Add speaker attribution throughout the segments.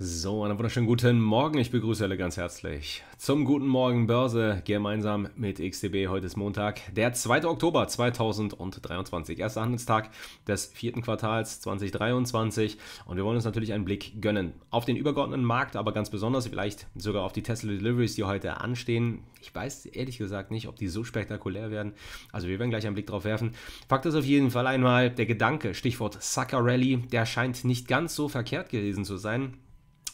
Speaker 1: So, einen wunderschönen guten Morgen. Ich begrüße alle ganz herzlich zum Guten Morgen Börse gemeinsam mit XTB. Heute ist Montag, der 2. Oktober 2023, erster Handelstag des vierten Quartals 2023. Und wir wollen uns natürlich einen Blick gönnen auf den übergeordneten Markt, aber ganz besonders vielleicht sogar auf die Tesla Deliveries, die heute anstehen. Ich weiß ehrlich gesagt nicht, ob die so spektakulär werden. Also wir werden gleich einen Blick drauf werfen. Fakt ist auf jeden Fall einmal der Gedanke, Stichwort Sucker Rally, der scheint nicht ganz so verkehrt gewesen zu sein.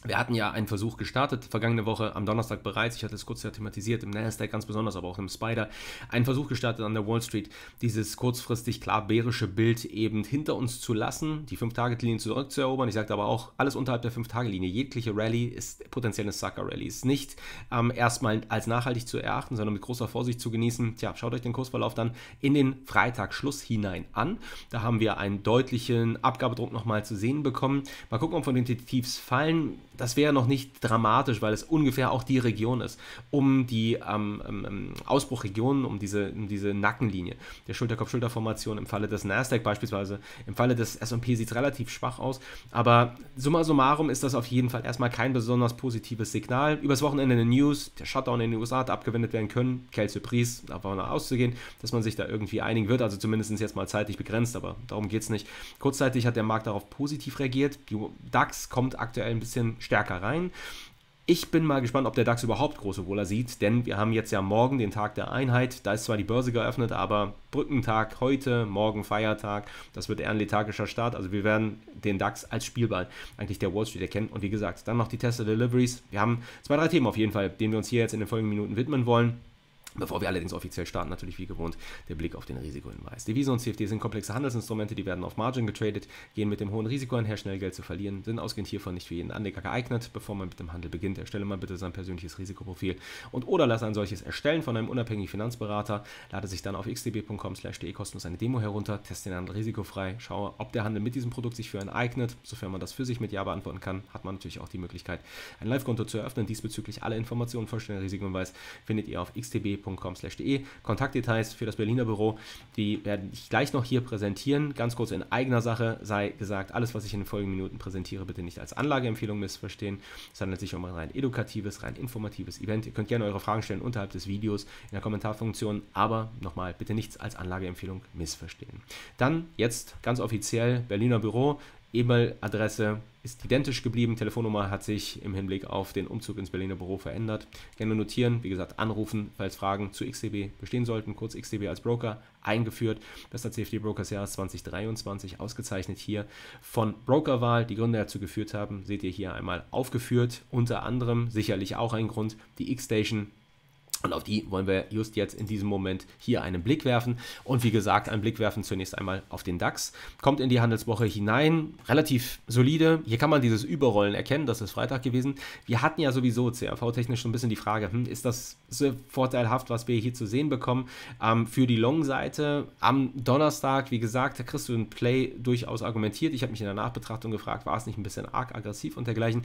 Speaker 1: Wir hatten ja einen Versuch gestartet, vergangene Woche am Donnerstag bereits, ich hatte es kurz ja thematisiert, im Nasdaq ganz besonders, aber auch im Spider, einen Versuch gestartet an der Wall Street, dieses kurzfristig klar bärische Bild eben hinter uns zu lassen, die 5-Tage-Linie zurückzuerobern. Ich sagte aber auch, alles unterhalb der 5-Tage-Linie, jegliche Rallye ist potenziell Sucker-Rallye, ist nicht ähm, erstmal als nachhaltig zu erachten, sondern mit großer Vorsicht zu genießen. Tja, schaut euch den Kursverlauf dann in den Freitag-Schluss hinein an. Da haben wir einen deutlichen Abgabedruck nochmal zu sehen bekommen. Mal gucken, ob von den Tiefs fallen das wäre noch nicht dramatisch, weil es ungefähr auch die Region ist, um die ähm, ähm, Ausbruchregion, um diese, um diese Nackenlinie der Schulterkopf-Schulterformation im Falle des Nasdaq beispielsweise. Im Falle des S&P sieht es relativ schwach aus, aber summa summarum ist das auf jeden Fall erstmal kein besonders positives Signal. Übers Wochenende in den News, der Shutdown in den USA hat abgewendet werden können, Kelsey Pries, davon auszugehen, dass man sich da irgendwie einigen wird, also zumindest jetzt mal zeitlich begrenzt, aber darum geht es nicht. Kurzzeitig hat der Markt darauf positiv reagiert, die DAX kommt aktuell ein bisschen stärker rein. Ich bin mal gespannt, ob der DAX überhaupt große Wohler sieht, denn wir haben jetzt ja morgen den Tag der Einheit. Da ist zwar die Börse geöffnet, aber Brückentag heute, morgen Feiertag. Das wird eher ein lethargischer Start. Also wir werden den DAX als Spielball eigentlich der Wall Street erkennen. Und wie gesagt, dann noch die Tesla Deliveries. Wir haben zwei, drei Themen auf jeden Fall, denen wir uns hier jetzt in den folgenden Minuten widmen wollen. Bevor wir allerdings offiziell starten, natürlich wie gewohnt der Blick auf den Risikohinweis. Devisen und CFD sind komplexe Handelsinstrumente, die werden auf Margin getradet, gehen mit dem hohen Risiko einher, schnell Geld zu verlieren, sind ausgehend hiervon nicht für jeden Anleger geeignet. Bevor man mit dem Handel beginnt, erstelle mal bitte sein persönliches Risikoprofil und oder lasse ein solches erstellen von einem unabhängigen Finanzberater, lade sich dann auf xdb.com/de kostenlos eine Demo herunter, teste den Handel risikofrei, schaue, ob der Handel mit diesem Produkt sich für einen eignet. Sofern man das für sich mit Ja beantworten kann, hat man natürlich auch die Möglichkeit, ein Live-Konto zu eröffnen. Diesbezüglich alle Informationen, vollständiger Risikohinweis findet ihr auf xdb www.berliner.de. Kontaktdetails für das Berliner Büro, die werde ich gleich noch hier präsentieren. Ganz kurz in eigener Sache sei gesagt, alles, was ich in den folgenden Minuten präsentiere, bitte nicht als Anlageempfehlung missverstehen. Es handelt sich um ein rein edukatives, rein informatives Event. Ihr könnt gerne eure Fragen stellen unterhalb des Videos in der Kommentarfunktion, aber nochmal, bitte nichts als Anlageempfehlung missverstehen. Dann jetzt ganz offiziell Berliner Büro. E-Mail-Adresse ist identisch geblieben. Telefonnummer hat sich im Hinblick auf den Umzug ins Berliner Büro verändert. Gerne notieren, wie gesagt, anrufen, falls Fragen zu XTB bestehen sollten. Kurz XTB als Broker eingeführt. Bester CFD Brokers Jahres 2023 ausgezeichnet hier von Brokerwahl. Die Gründe dazu geführt haben, seht ihr hier einmal aufgeführt. Unter anderem sicherlich auch ein Grund, die X-Station und auf die wollen wir just jetzt in diesem Moment hier einen Blick werfen. Und wie gesagt, einen Blick werfen zunächst einmal auf den DAX. Kommt in die Handelswoche hinein, relativ solide. Hier kann man dieses Überrollen erkennen, das ist Freitag gewesen. Wir hatten ja sowieso CRV-technisch schon ein bisschen die Frage, hm, ist das so vorteilhaft, was wir hier zu sehen bekommen? Ähm, für die Long-Seite am Donnerstag, wie gesagt, da kriegst du ein Play durchaus argumentiert. Ich habe mich in der Nachbetrachtung gefragt, war es nicht ein bisschen arg aggressiv und dergleichen.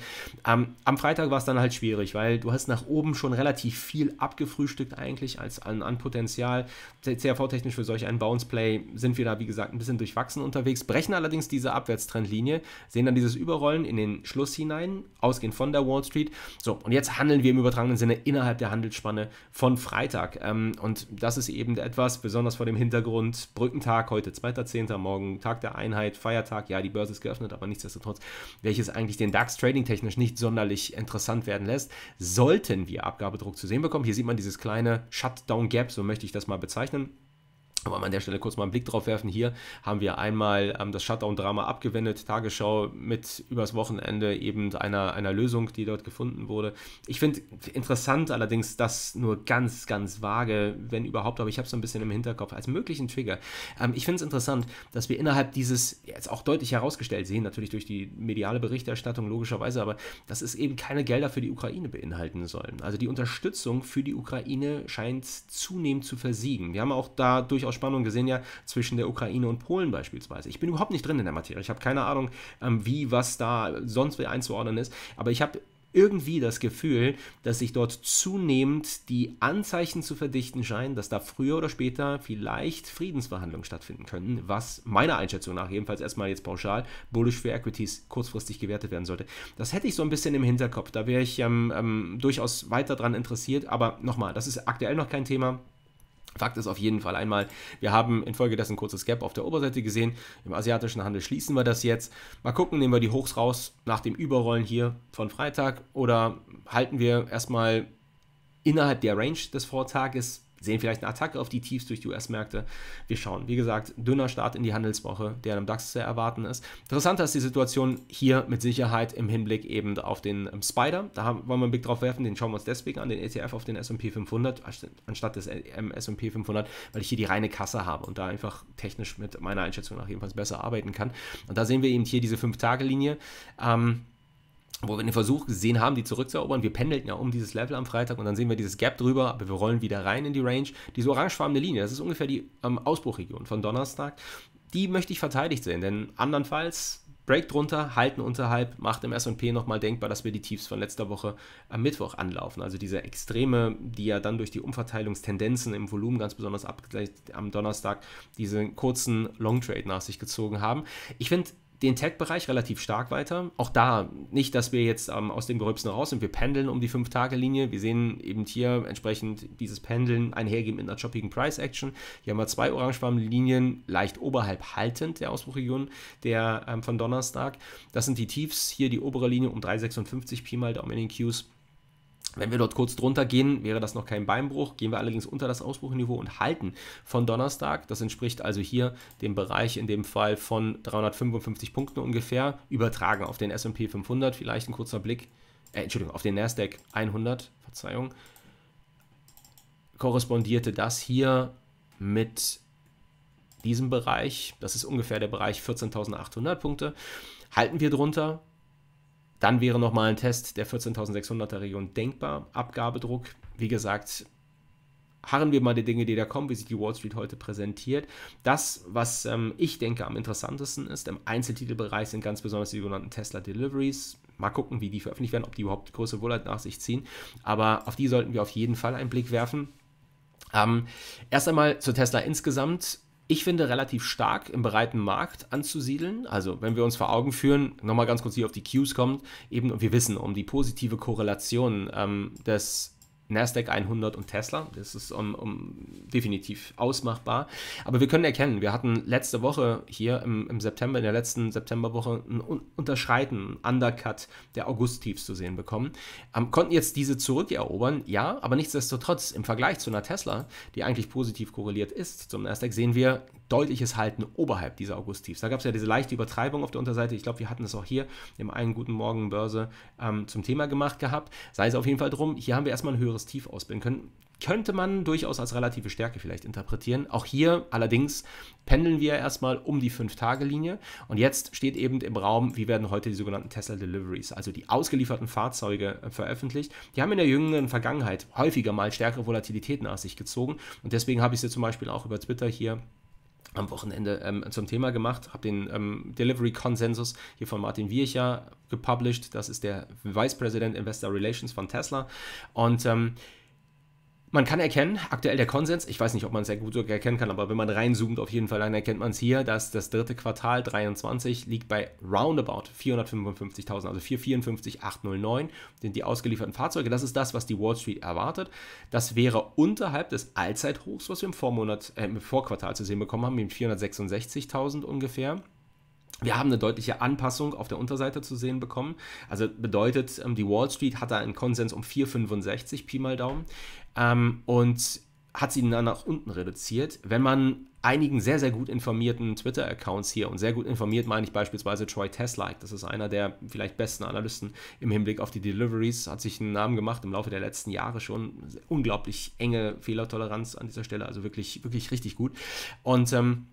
Speaker 1: Ähm, am Freitag war es dann halt schwierig, weil du hast nach oben schon relativ viel abgefragt abgefrühstückt eigentlich als an, an Potenzial. CRV-technisch für solch einen Bounce-Play sind wir da, wie gesagt, ein bisschen durchwachsen unterwegs, brechen allerdings diese Abwärtstrendlinie, sehen dann dieses Überrollen in den Schluss hinein, ausgehend von der Wall Street. So, und jetzt handeln wir im übertragenen Sinne innerhalb der Handelsspanne von Freitag. Ähm, und das ist eben etwas, besonders vor dem Hintergrund, Brückentag, heute 2.10., morgen Tag der Einheit, Feiertag, ja, die Börse ist geöffnet, aber nichtsdestotrotz, welches eigentlich den DAX trading-technisch nicht sonderlich interessant werden lässt, sollten wir Abgabedruck zu sehen bekommen. Hier sieht man dieses kleine Shutdown-Gap, so möchte ich das mal bezeichnen. Aber an der Stelle kurz mal einen Blick drauf werfen. Hier haben wir einmal ähm, das Shutdown-Drama abgewendet, Tagesschau mit übers Wochenende eben einer, einer Lösung, die dort gefunden wurde. Ich finde interessant allerdings das nur ganz, ganz vage, wenn überhaupt, aber ich habe es so ein bisschen im Hinterkopf als möglichen Trigger. Ähm, ich finde es interessant, dass wir innerhalb dieses, jetzt auch deutlich herausgestellt sehen, natürlich durch die mediale Berichterstattung logischerweise, aber dass es eben keine Gelder für die Ukraine beinhalten sollen. Also die Unterstützung für die Ukraine scheint zunehmend zu versiegen. Wir haben auch da durchaus Spannung gesehen ja zwischen der Ukraine und Polen beispielsweise. Ich bin überhaupt nicht drin in der Materie. Ich habe keine Ahnung, ähm, wie, was da sonst einzuordnen ist. Aber ich habe irgendwie das Gefühl, dass sich dort zunehmend die Anzeichen zu verdichten scheinen, dass da früher oder später vielleicht Friedensverhandlungen stattfinden könnten, was meiner Einschätzung nach jedenfalls erstmal jetzt pauschal bullish für Equities kurzfristig gewertet werden sollte. Das hätte ich so ein bisschen im Hinterkopf. Da wäre ich ähm, ähm, durchaus weiter dran interessiert. Aber nochmal, das ist aktuell noch kein Thema. Fakt ist auf jeden Fall einmal, wir haben infolgedessen ein kurzes Gap auf der Oberseite gesehen. Im asiatischen Handel schließen wir das jetzt. Mal gucken, nehmen wir die Hochs raus nach dem Überrollen hier von Freitag oder halten wir erstmal innerhalb der Range des Vortages sehen vielleicht eine Attacke auf die Tiefs durch die US-Märkte. Wir schauen. Wie gesagt, dünner Start in die Handelswoche, der im DAX zu erwarten ist. Interessanter ist die Situation hier mit Sicherheit im Hinblick eben auf den ähm, Spider. Da haben, wollen wir einen Blick drauf werfen, den schauen wir uns deswegen an, den ETF auf den S&P 500 anstatt des ähm, S&P 500, weil ich hier die reine Kasse habe und da einfach technisch mit meiner Einschätzung nach jedenfalls besser arbeiten kann. Und da sehen wir eben hier diese 5-Tage-Linie. Ähm, wo wir den Versuch gesehen haben, die zurückzuerobern. Wir pendelten ja um dieses Level am Freitag und dann sehen wir dieses Gap drüber, aber wir rollen wieder rein in die Range. Diese orangefarbene Linie, das ist ungefähr die ähm, Ausbruchregion von Donnerstag. Die möchte ich verteidigt sehen, denn andernfalls Break drunter, halten unterhalb, macht im S&P nochmal denkbar, dass wir die Tiefs von letzter Woche am Mittwoch anlaufen. Also diese Extreme, die ja dann durch die Umverteilungstendenzen im Volumen ganz besonders abgleicht am Donnerstag, diese kurzen Long Trade nach sich gezogen haben. Ich finde, den Tech-Bereich relativ stark weiter. Auch da nicht, dass wir jetzt ähm, aus dem Gerübsten raus sind. Wir pendeln um die 5-Tage-Linie. Wir sehen eben hier entsprechend dieses Pendeln einhergehen mit einer choppigen Price-Action. Hier haben wir zwei orangefarbene Linien, leicht oberhalb haltend der Ausbruchregion der, ähm, von Donnerstag. Das sind die Tiefs. Hier die obere Linie um 3,56 Pi mal Daumen in den Qs. Wenn wir dort kurz drunter gehen, wäre das noch kein Beinbruch. Gehen wir allerdings unter das Ausbruchniveau und halten von Donnerstag. Das entspricht also hier dem Bereich in dem Fall von 355 Punkten ungefähr. Übertragen auf den S&P 500. Vielleicht ein kurzer Blick. Äh, Entschuldigung, auf den Nasdaq 100. Verzeihung. Korrespondierte das hier mit diesem Bereich. Das ist ungefähr der Bereich 14.800 Punkte. Halten wir drunter, dann wäre nochmal ein Test der 14.600er Region denkbar. Abgabedruck, wie gesagt, harren wir mal die Dinge, die da kommen, wie sich die Wall Street heute präsentiert. Das, was ähm, ich denke am interessantesten ist, im Einzeltitelbereich sind ganz besonders die sogenannten Tesla Deliveries. Mal gucken, wie die veröffentlicht werden, ob die überhaupt größere Wohlheit nach sich ziehen. Aber auf die sollten wir auf jeden Fall einen Blick werfen. Ähm, erst einmal zu Tesla insgesamt ich finde, relativ stark im breiten Markt anzusiedeln. Also, wenn wir uns vor Augen führen, nochmal ganz kurz hier auf die Cues kommt, eben, und wir wissen um die positive Korrelation ähm, des Nasdaq 100 und Tesla. Das ist um, um, definitiv ausmachbar. Aber wir können erkennen, wir hatten letzte Woche hier im, im September, in der letzten Septemberwoche, ein Unterschreiten, ein Undercut der August-Tiefs zu sehen bekommen. Ähm, konnten jetzt diese zurückerobern, ja, aber nichtsdestotrotz im Vergleich zu einer Tesla, die eigentlich positiv korreliert ist zum Nasdaq, sehen wir deutliches Halten oberhalb dieser August-Tiefs. Da gab es ja diese leichte Übertreibung auf der Unterseite. Ich glaube, wir hatten es auch hier im einen guten Morgen Börse ähm, zum Thema gemacht gehabt. Sei es auf jeden Fall drum, hier haben wir erstmal ein höheres Tief ausbilden können. Könnte man durchaus als relative Stärke vielleicht interpretieren. Auch hier allerdings pendeln wir erstmal um die 5-Tage-Linie. Und jetzt steht eben im Raum, wie werden heute die sogenannten Tesla Deliveries, also die ausgelieferten Fahrzeuge, äh, veröffentlicht. Die haben in der jüngeren Vergangenheit häufiger mal stärkere Volatilität nach sich gezogen. Und deswegen habe ich sie zum Beispiel auch über Twitter hier am Wochenende ähm, zum Thema gemacht, habe den ähm, Delivery Consensus hier von Martin Wircher gepublished. Das ist der Vice President Investor Relations von Tesla. Und ähm, man kann erkennen, aktuell der Konsens, ich weiß nicht, ob man es sehr gut erkennen kann, aber wenn man reinzoomt, auf jeden Fall, dann erkennt man es hier, dass das dritte Quartal 23 liegt bei roundabout 455.000, also 454.809 sind die ausgelieferten Fahrzeuge. Das ist das, was die Wall Street erwartet. Das wäre unterhalb des Allzeithochs, was wir im Vormonat, äh, im Vorquartal zu sehen bekommen haben, mit 466.000 ungefähr. Wir haben eine deutliche Anpassung auf der Unterseite zu sehen bekommen. Also bedeutet, ähm, die Wall Street hat da einen Konsens um 4,65 Pi mal Daumen ähm, und hat sie dann nach unten reduziert. Wenn man einigen sehr, sehr gut informierten Twitter-Accounts hier und sehr gut informiert meine ich beispielsweise Troy Tesla, das ist einer der vielleicht besten Analysten im Hinblick auf die Deliveries, hat sich einen Namen gemacht im Laufe der letzten Jahre schon. Unglaublich enge Fehlertoleranz an dieser Stelle, also wirklich, wirklich richtig gut. Und ähm,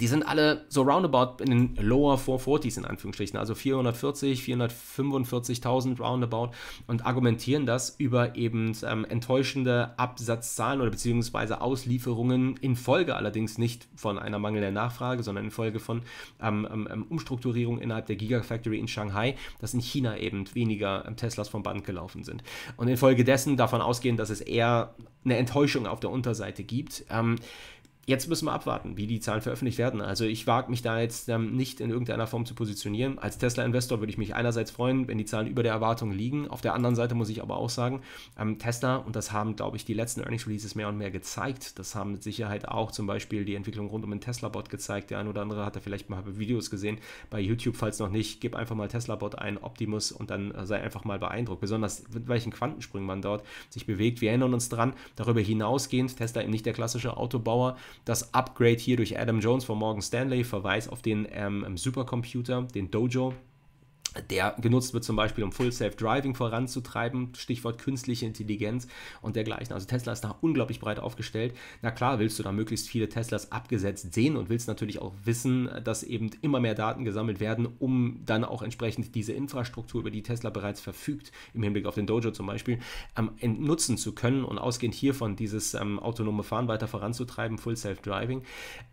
Speaker 1: die sind alle so roundabout in den Lower 440s in Anführungsstrichen, also 440, 445.000 roundabout und argumentieren das über eben ähm, enttäuschende Absatzzahlen oder beziehungsweise Auslieferungen in Folge allerdings nicht von einer mangelnden Nachfrage, sondern in Folge von ähm, ähm, ähm Umstrukturierung innerhalb der Gigafactory in Shanghai, dass in China eben weniger ähm, Teslas vom Band gelaufen sind. Und infolgedessen davon ausgehen, dass es eher eine Enttäuschung auf der Unterseite gibt. Jetzt müssen wir abwarten, wie die Zahlen veröffentlicht werden. Also ich wage mich da jetzt ähm, nicht in irgendeiner Form zu positionieren. Als Tesla-Investor würde ich mich einerseits freuen, wenn die Zahlen über der Erwartung liegen. Auf der anderen Seite muss ich aber auch sagen, ähm, Tesla, und das haben, glaube ich, die letzten Earnings-Releases mehr und mehr gezeigt, das haben mit Sicherheit auch zum Beispiel die Entwicklung rund um den Tesla-Bot gezeigt. Der ein oder andere hat da vielleicht mal Videos gesehen bei YouTube, falls noch nicht, gib einfach mal Tesla-Bot ein, Optimus und dann äh, sei einfach mal beeindruckt. Besonders mit welchen Quantensprüngen man dort sich bewegt. Wir erinnern uns dran, darüber hinausgehend, Tesla eben nicht der klassische Autobauer, das Upgrade hier durch Adam Jones von Morgan Stanley, Verweis auf den ähm, Supercomputer, den Dojo, der genutzt wird zum Beispiel, um Full Self Driving voranzutreiben, Stichwort künstliche Intelligenz und dergleichen. Also Tesla ist da unglaublich breit aufgestellt. Na klar, willst du da möglichst viele Teslas abgesetzt sehen und willst natürlich auch wissen, dass eben immer mehr Daten gesammelt werden, um dann auch entsprechend diese Infrastruktur, über die Tesla bereits verfügt, im Hinblick auf den Dojo zum Beispiel, ähm, nutzen zu können und ausgehend hiervon dieses ähm, autonome Fahren weiter voranzutreiben, Full Self Driving.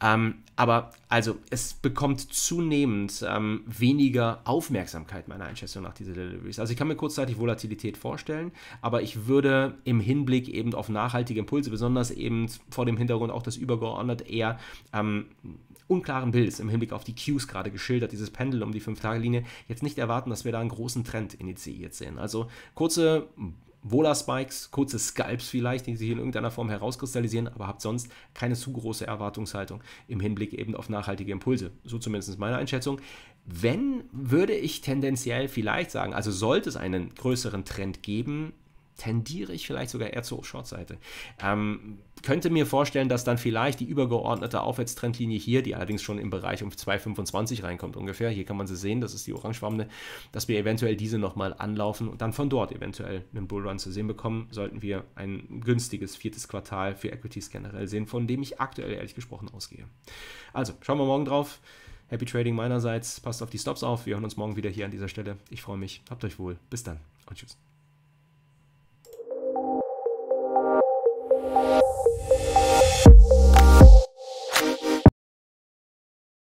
Speaker 1: Ähm, aber also es bekommt zunehmend ähm, weniger Aufmerksamkeit Aufmerksamkeit meiner Einschätzung nach diese Deliveries. Also ich kann mir kurzzeitig Volatilität vorstellen, aber ich würde im Hinblick eben auf nachhaltige Impulse, besonders eben vor dem Hintergrund auch des übergeordnet eher ähm, unklaren Bildes im Hinblick auf die Cues gerade geschildert, dieses Pendel um die 5-Tage-Linie, jetzt nicht erwarten, dass wir da einen großen Trend initiiert sehen. Also kurze Vola-Spikes, kurze Scalps vielleicht, die sich in irgendeiner Form herauskristallisieren, aber habt sonst keine zu große Erwartungshaltung im Hinblick eben auf nachhaltige Impulse. So zumindest meine Einschätzung. Wenn, würde ich tendenziell vielleicht sagen, also sollte es einen größeren Trend geben, tendiere ich vielleicht sogar eher zur Short-Seite. Ähm, könnte mir vorstellen, dass dann vielleicht die übergeordnete Aufwärtstrendlinie hier, die allerdings schon im Bereich um 2,25 reinkommt ungefähr, hier kann man sie sehen, das ist die orangefarbene, dass wir eventuell diese nochmal anlaufen und dann von dort eventuell einen Bullrun zu sehen bekommen, sollten wir ein günstiges viertes Quartal für Equities generell sehen, von dem ich aktuell ehrlich gesprochen ausgehe. Also, schauen wir morgen drauf. Happy Trading meinerseits. Passt auf die Stops auf. Wir hören uns morgen wieder hier an dieser Stelle. Ich freue mich. Habt euch wohl. Bis dann und tschüss.